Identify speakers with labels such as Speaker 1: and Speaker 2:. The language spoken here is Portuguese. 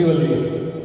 Speaker 1: viu ali.